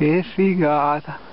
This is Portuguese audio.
Que figata!